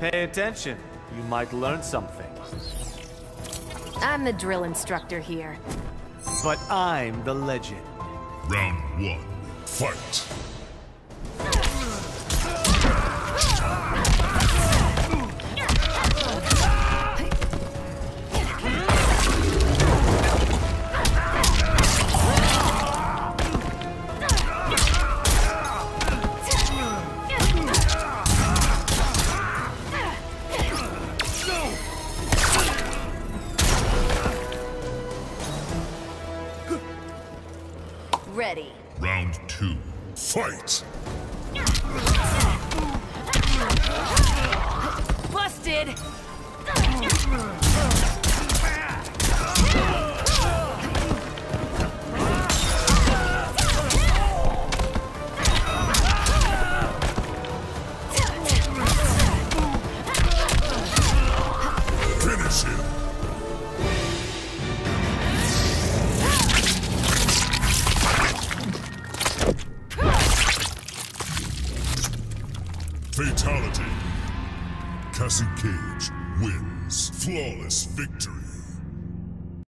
Pay attention. You might learn something. I'm the drill instructor here. But I'm the legend. Round one, fight. Ready. Round two, fight. Busted! Fatality. Cassie Cage wins. Flawless victory.